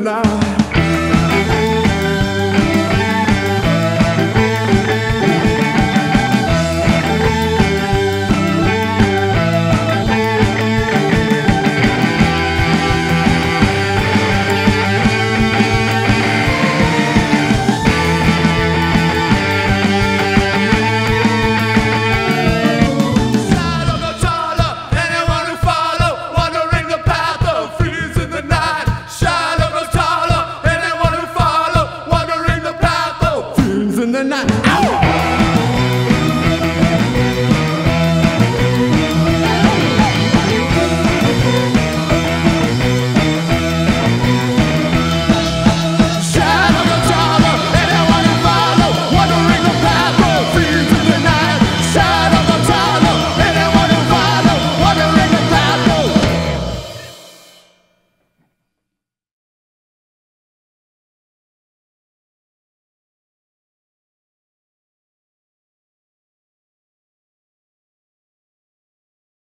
now. Woo!